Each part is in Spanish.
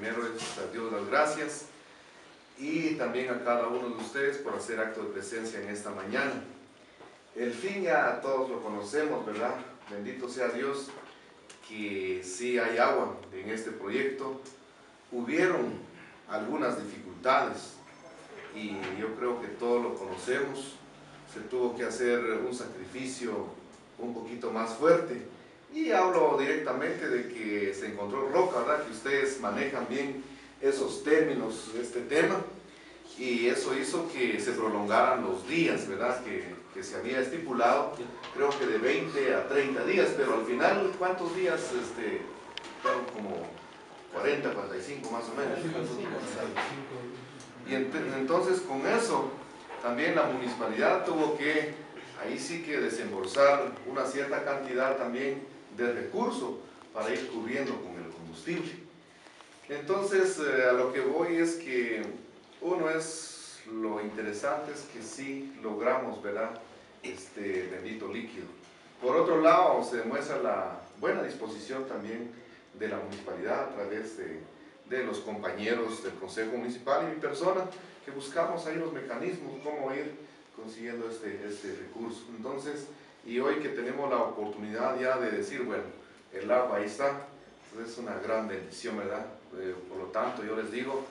primero es a Dios las gracias y también a cada uno de ustedes por hacer acto de presencia en esta mañana. El fin ya todos lo conocemos, ¿verdad? Bendito sea Dios que sí hay agua en este proyecto. Hubieron algunas dificultades y yo creo que todos lo conocemos. Se tuvo que hacer un sacrificio un poquito más fuerte. Y hablo directamente de que se encontró roca, ¿verdad? Que ustedes manejan bien esos términos, este tema, y eso hizo que se prolongaran los días, ¿verdad? Que, que, se había estipulado, creo que de 20 a 30 días, pero al final, ¿cuántos días? Este, fueron como 40, 45 más o menos. Y entonces con eso, también la municipalidad tuvo que, ahí sí que desembolsar una cierta cantidad también de recursos para ir cubriendo con el combustible. Entonces, eh, a lo que voy es que uno es, lo interesante es que sí logramos, ¿verdad? Este bendito líquido. Por otro lado, se demuestra la buena disposición también de la municipalidad a través de, de los compañeros del Consejo Municipal y mi persona, que buscamos ahí los mecanismos, cómo ir consiguiendo este, este recurso. Entonces, y hoy que tenemos la oportunidad ya de decir, bueno, el agua ahí está, es una gran bendición, ¿verdad? Eh, por lo tanto, yo les digo,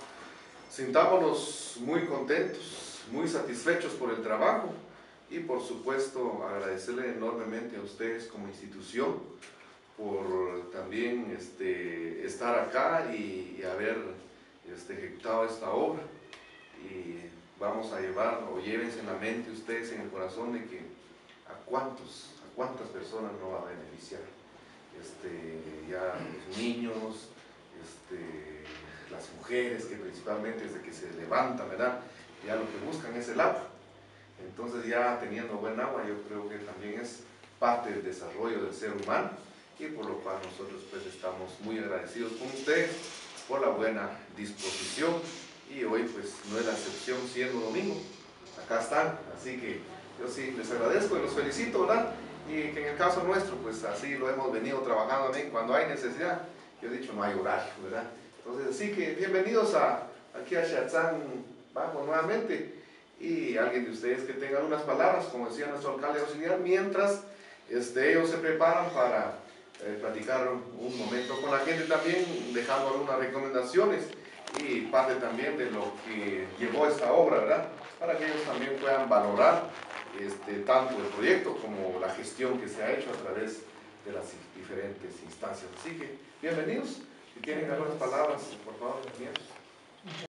sintámonos muy contentos, muy satisfechos por el trabajo y por supuesto agradecerle enormemente a ustedes como institución por también este, estar acá y, haber este, ejecutado esta obra. Y vamos a llevar, o llévense en la mente ustedes, en el corazón, de que cuántos, a cuántas personas no va a beneficiar. Este, ya los niños, este, las mujeres que principalmente desde que se levantan, ¿verdad? Ya lo que buscan es el agua. Entonces ya teniendo buen agua yo creo que también es parte del desarrollo del ser humano y por lo cual nosotros pues estamos muy agradecidos con ustedes por la buena disposición y hoy pues no es la excepción siendo domingo, acá están, así que yo sí les agradezco y los felicito, ¿verdad? Y que en el caso nuestro pues así lo hemos venido trabajando también cuando hay necesidad yo he dicho, no hay horario, ¿verdad? Entonces, así que bienvenidos a, aquí a Shatzán Bajo nuevamente. Y alguien de ustedes que tenga algunas palabras, como decía nuestro alcalde auxiliar, mientras este, ellos se preparan para eh, platicar un momento con la gente también, dejando algunas recomendaciones y parte también de lo que llevó esta obra, ¿verdad? Para que ellos también puedan valorar este, tanto el proyecto como la gestión que se ha hecho a través de las diferentes instancias. Así que, bienvenidos. Si tienen algunas palabras, por favor, bienvenidos.